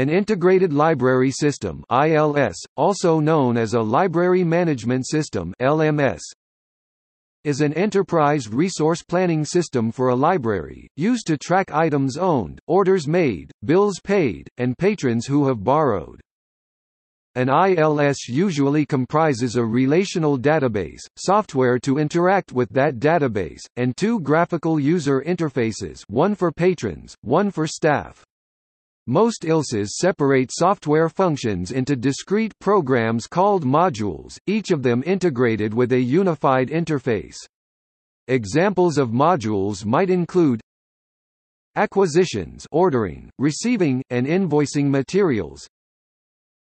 An integrated library system ILS, also known as a library management system LMS, is an enterprise resource planning system for a library, used to track items owned, orders made, bills paid, and patrons who have borrowed. An ILS usually comprises a relational database, software to interact with that database, and two graphical user interfaces one for patrons, one for staff. Most ILSs separate software functions into discrete programs called modules, each of them integrated with a unified interface. Examples of modules might include acquisitions ordering, receiving, and invoicing materials,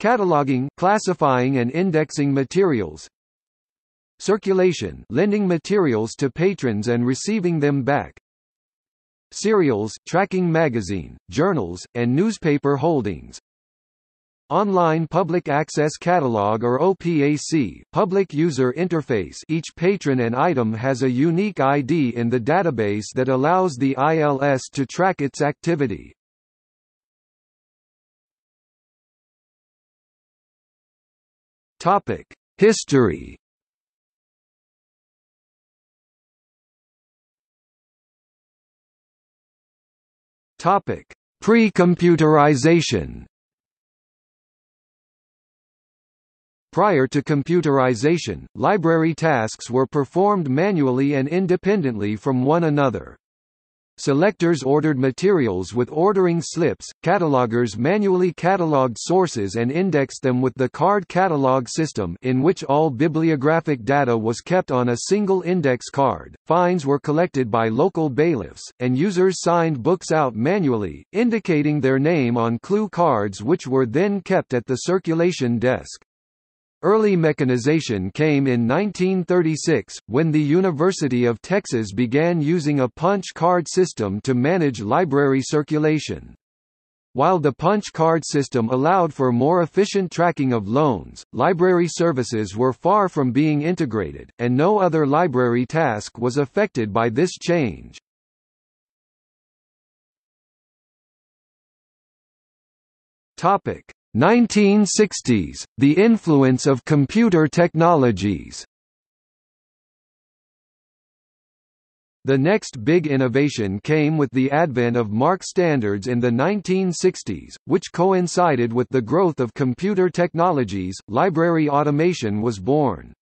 Cataloging, classifying and indexing materials Circulation lending materials to patrons and receiving them back Serials, tracking magazine, journals, and newspaper holdings Online Public Access Catalog or OPAC public user interface each patron and item has a unique ID in the database that allows the ILS to track its activity. History. Topic: Pre-computerization. Prior to computerization, library tasks were performed manually and independently from one another. Selectors ordered materials with ordering slips, catalogers manually cataloged sources and indexed them with the card catalog system in which all bibliographic data was kept on a single index card, fines were collected by local bailiffs, and users signed books out manually, indicating their name on clue cards which were then kept at the circulation desk. Early mechanization came in 1936, when the University of Texas began using a punch card system to manage library circulation. While the punch card system allowed for more efficient tracking of loans, library services were far from being integrated, and no other library task was affected by this change. Topic: 1960s, the influence of computer technologies The next big innovation came with the advent of MARC standards in the 1960s, which coincided with the growth of computer technologies, library automation was born.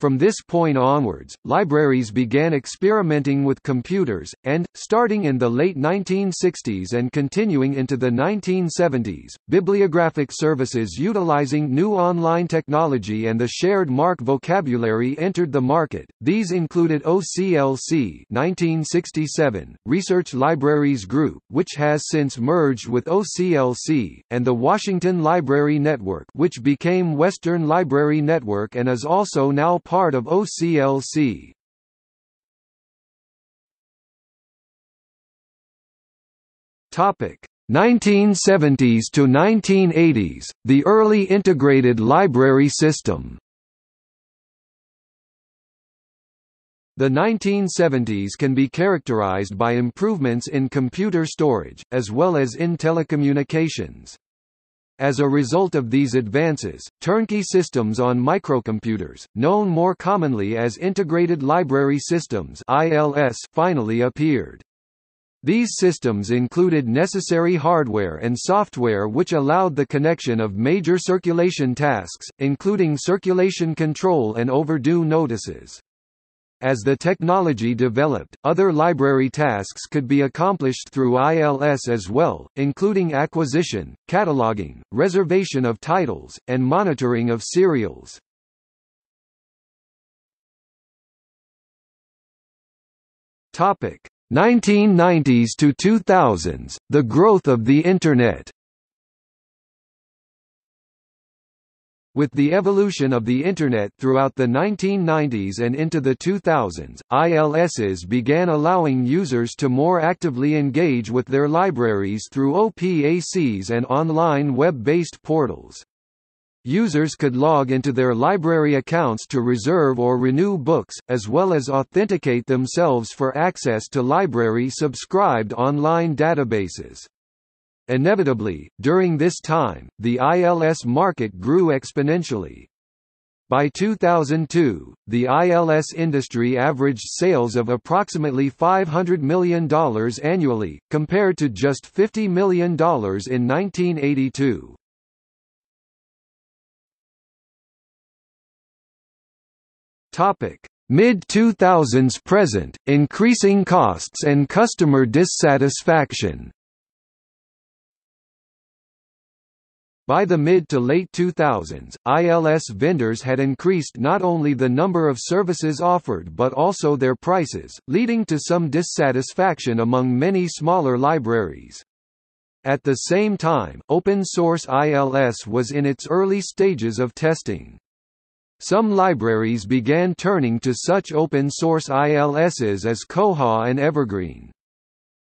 From this point onwards, libraries began experimenting with computers, and, starting in the late 1960s and continuing into the 1970s, bibliographic services utilizing new online technology and the shared MARC vocabulary entered the market. These included OCLC 1967, Research Libraries Group, which has since merged with OCLC, and the Washington Library Network which became Western Library Network and is also now part of OCLC. Topic 1970s to 1980s, the early integrated library system. The 1970s can be characterized by improvements in computer storage, as well as in telecommunications. As a result of these advances, turnkey systems on microcomputers, known more commonly as Integrated Library Systems (ILS), finally appeared. These systems included necessary hardware and software which allowed the connection of major circulation tasks, including circulation control and overdue notices. As the technology developed, other library tasks could be accomplished through ILS as well, including acquisition, cataloging, reservation of titles, and monitoring of serials. Topic 1990s to 2000s, the growth of the Internet With the evolution of the Internet throughout the 1990s and into the 2000s, ILSs began allowing users to more actively engage with their libraries through OPACs and online web-based portals. Users could log into their library accounts to reserve or renew books, as well as authenticate themselves for access to library-subscribed online databases. Inevitably, during this time, the ILS market grew exponentially. By 2002, the ILS industry averaged sales of approximately $500 million annually, compared to just $50 million in 1982. Topic: Mid-2000s present, increasing costs and customer dissatisfaction. By the mid to late 2000s, ILS vendors had increased not only the number of services offered but also their prices, leading to some dissatisfaction among many smaller libraries. At the same time, open-source ILS was in its early stages of testing. Some libraries began turning to such open-source ILSs as Koha and Evergreen.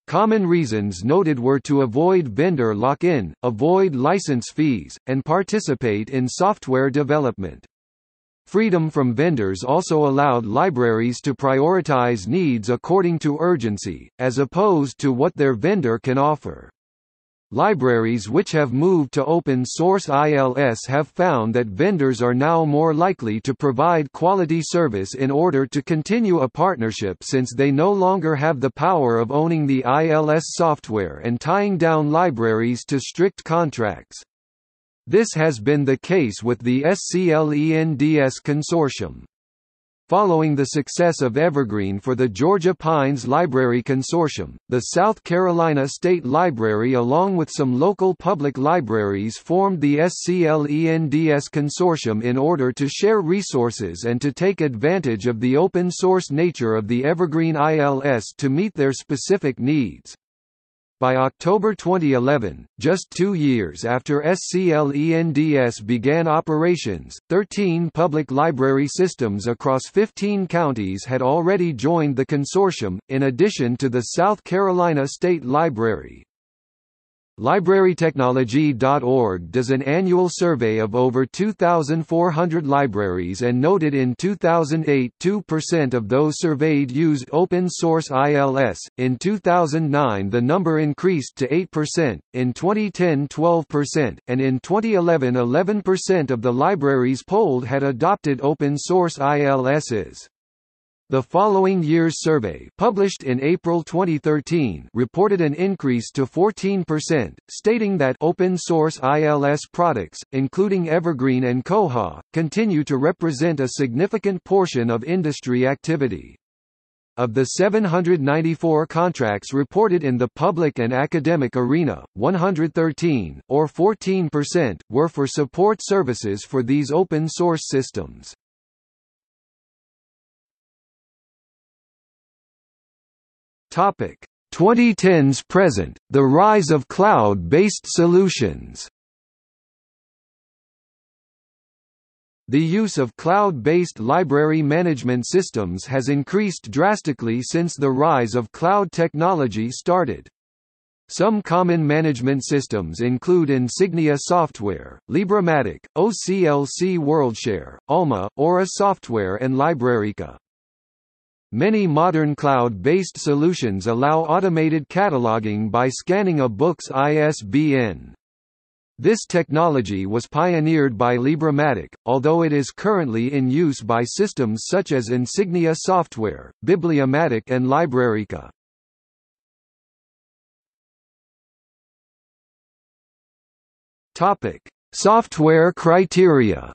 Common reasons noted were to avoid vendor lock-in, avoid license fees, and participate in software development. Freedom from vendors also allowed libraries to prioritize needs according to urgency, as opposed to what their vendor can offer. Libraries which have moved to open-source ILS have found that vendors are now more likely to provide quality service in order to continue a partnership since they no longer have the power of owning the ILS software and tying down libraries to strict contracts. This has been the case with the SCLENDS consortium. Following the success of Evergreen for the Georgia Pines Library Consortium, the South Carolina State Library along with some local public libraries formed the SCLENDS Consortium in order to share resources and to take advantage of the open-source nature of the Evergreen ILS to meet their specific needs. By October 2011, just two years after SCLENDS began operations, 13 public library systems across 15 counties had already joined the consortium, in addition to the South Carolina State Library. LibraryTechnology.org does an annual survey of over 2,400 libraries and noted in 2008 2% of those surveyed used open source ILS, in 2009 the number increased to 8%, in 2010 12%, and in 2011 11% of the libraries polled had adopted open source ILSs. The following year's survey published in April 2013 reported an increase to 14%, stating that open-source ILS products, including Evergreen and Koha, continue to represent a significant portion of industry activity. Of the 794 contracts reported in the public and academic arena, 113, or 14%, were for support services for these open-source systems. Topic 2010s present, the rise of cloud-based solutions The use of cloud-based library management systems has increased drastically since the rise of cloud technology started. Some common management systems include Insignia Software, Libramatic, OCLC WorldShare, Alma, Aura Software and Librarica. Many modern cloud-based solutions allow automated cataloging by scanning a book's ISBN. This technology was pioneered by Libramatic, although it is currently in use by systems such as Insignia Software, Bibliomatic and Librarica. Software criteria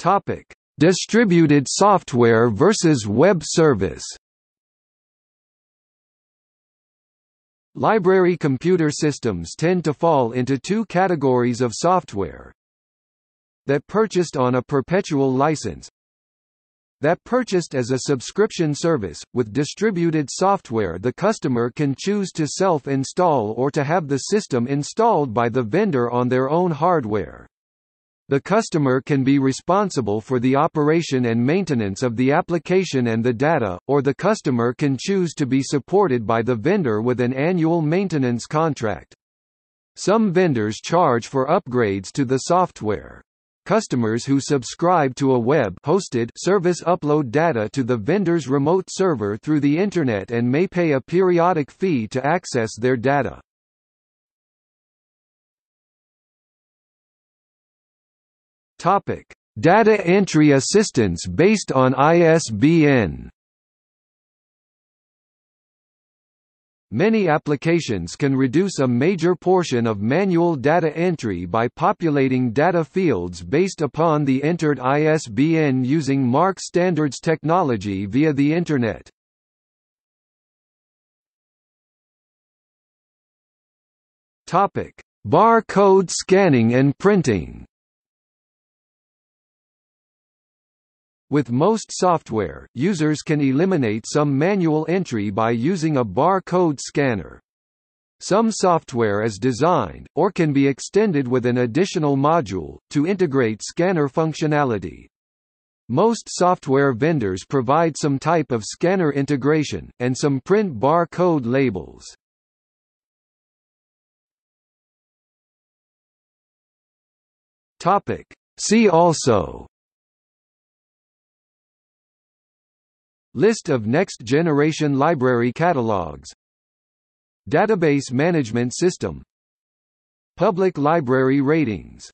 Topic: Distributed software versus web service. Library computer systems tend to fall into two categories of software. That purchased on a perpetual license, that purchased as a subscription service, with distributed software the customer can choose to self-install or to have the system installed by the vendor on their own hardware. The customer can be responsible for the operation and maintenance of the application and the data, or the customer can choose to be supported by the vendor with an annual maintenance contract. Some vendors charge for upgrades to the software. customers who subscribe to a web-hosted service upload data to the vendor's remote server through the Internet and may pay a periodic fee to access their data. Topic: Data entry assistance based on ISBN. Many applications can reduce a major portion of manual data entry by populating data fields based upon the entered ISBN using MARC standards technology via the Internet. Barcode scanning and printing With most software, users can eliminate some manual entry by using a barcode scanner. Some software is designed, or can be extended with an additional module, to integrate scanner functionality. Most software vendors provide some type of scanner integration, and some print barcode labels. See also List of next-generation library catalogs. Database management system. Public library ratings